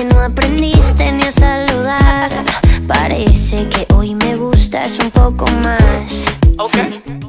que no aprendiste ni a saludar. Parece que hoy me gustas un poco más. Ok.